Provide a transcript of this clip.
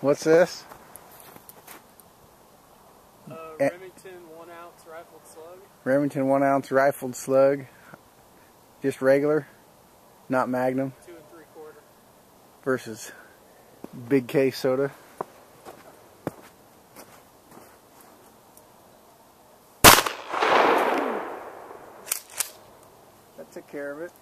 What's this? Uh, eh. Remington one ounce rifled slug. Remington one ounce rifled slug. Just regular, not Magnum, Two and three quarter. versus Big K soda. That took care of it.